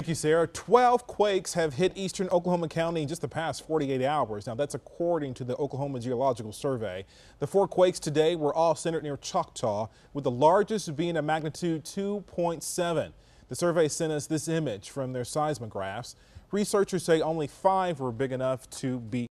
Thank you, Sarah. 12 quakes have hit eastern Oklahoma County in just the past 48 hours. Now, that's according to the Oklahoma Geological Survey. The four quakes today were all centered near Choctaw, with the largest being a magnitude 2.7. The survey sent us this image from their seismographs. Researchers say only five were big enough to be